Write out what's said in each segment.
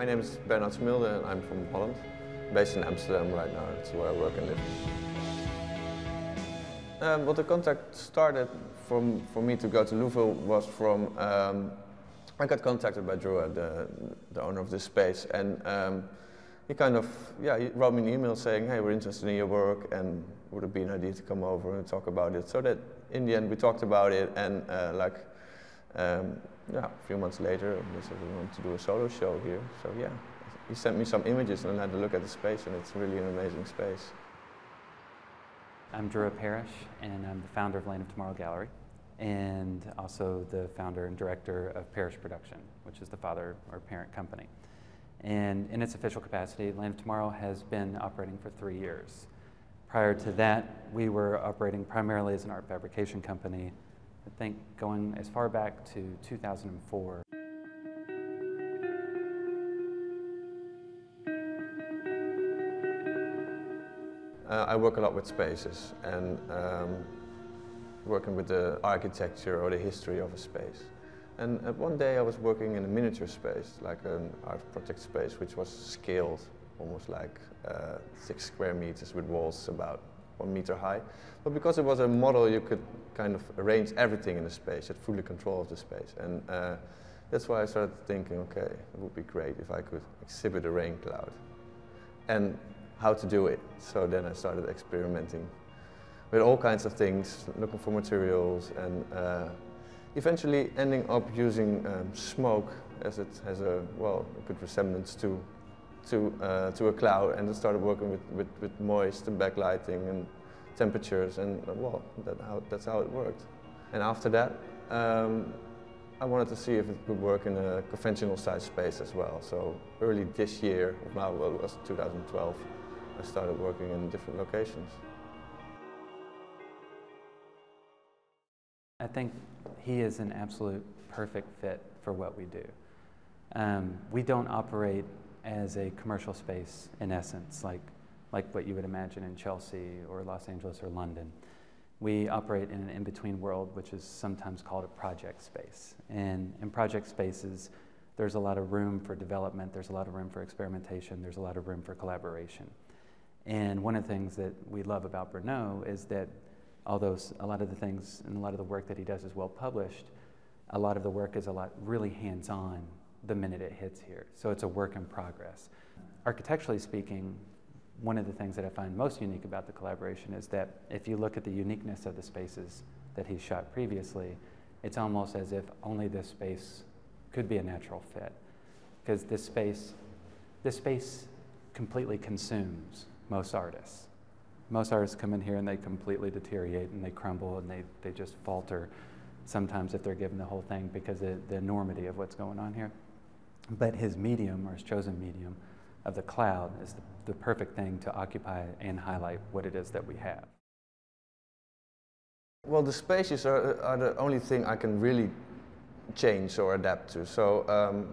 My name is Berndnaut Smilde and I'm from Holland, based in Amsterdam right now. It's where I work and live. Um, well, the contact started from, for me to go to Louisville was from, um, I got contacted by Drew, the, the owner of this space, and um, he kind of, yeah, he wrote me an email saying, hey, we're interested in your work and would it be an idea to come over and talk about it? So that in the end we talked about it and uh, like, um, yeah, a few months later we said we want to do a solo show here. So yeah, he sent me some images and I had a look at the space and it's really an amazing space. I'm Drew Parrish and I'm the founder of Land of Tomorrow Gallery and also the founder and director of Parrish Production, which is the father or parent company. And in its official capacity, Land of Tomorrow has been operating for three years. Prior to that, we were operating primarily as an art fabrication company, I think going as far back to 2004. Uh, I work a lot with spaces and um, working with the architecture or the history of a space. And uh, one day I was working in a miniature space, like an art project space, which was scaled almost like uh, six square meters with walls about one meter high. But because it was a model, you could kind of arrange everything in the space, had fully control of the space. And uh, that's why I started thinking, okay, it would be great if I could exhibit a rain cloud. And how to do it. So then I started experimenting with all kinds of things, looking for materials and uh, eventually ending up using um, smoke as it has a, well, a good resemblance to, to, uh, to a cloud and I started working with, with, with moist and backlighting and temperatures and well, that how, that's how it worked. And after that, um, I wanted to see if it could work in a conventional size space as well. So early this year, now well, it was 2012, I started working in different locations. I think he is an absolute perfect fit for what we do. Um, we don't operate as a commercial space in essence, like, like what you would imagine in Chelsea or Los Angeles or London. We operate in an in-between world, which is sometimes called a project space. And in project spaces, there's a lot of room for development, there's a lot of room for experimentation, there's a lot of room for collaboration. And one of the things that we love about Bruno is that although a lot of the things and a lot of the work that he does is well published, a lot of the work is a lot really hands-on the minute it hits here. So it's a work in progress. Architecturally speaking, one of the things that I find most unique about the collaboration is that if you look at the uniqueness of the spaces that he's shot previously, it's almost as if only this space could be a natural fit. Because this space, this space completely consumes most artists most artists come in here and they completely deteriorate and they crumble and they, they just falter sometimes if they're given the whole thing because of the enormity of what's going on here. But his medium, or his chosen medium, of the cloud is the, the perfect thing to occupy and highlight what it is that we have. Well, the spaces are, are the only thing I can really change or adapt to. So um,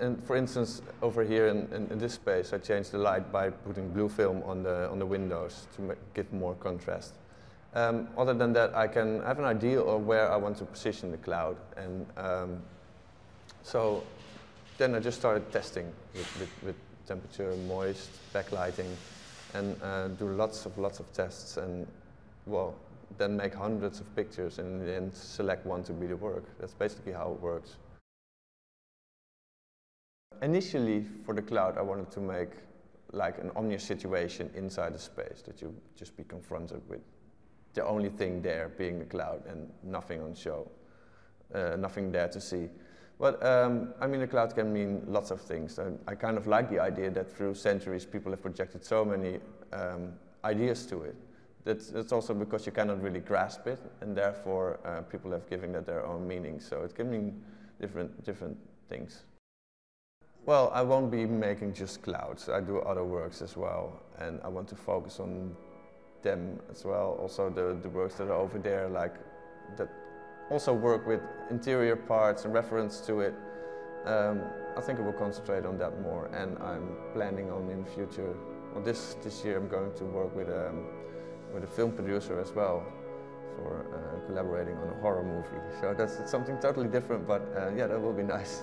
and for instance, over here in, in, in, this space, I changed the light by putting blue film on the, on the windows to give more contrast. Um, other than that, I can have an idea of where I want to position the cloud. And um, so then I just started testing with, with, with temperature, moist, backlighting, and uh, do lots of lots of tests and well, then make hundreds of pictures and then select one to be the work. That's basically how it works. Initially, for the cloud, I wanted to make like an omnia situation inside the space, that you just be confronted with the only thing there being the cloud and nothing on show, uh, nothing there to see. But um, I mean, the cloud can mean lots of things. And I kind of like the idea that through centuries people have projected so many um, ideas to it. That's, that's, also because you cannot really grasp it, and therefore uh, people have given that their own meaning. So it can mean different, different things. Well, I won't be making just clouds. I do other works as well, and I want to focus on them as well. Also, the, the works that are over there, like that also work with interior parts and reference to it. Um, I think I will concentrate on that more, and I'm planning on in the future. Well, this this year I'm going to work with um, with a film producer as well for uh, collaborating on a horror movie. So that's something totally different, but uh, yeah, that will be nice.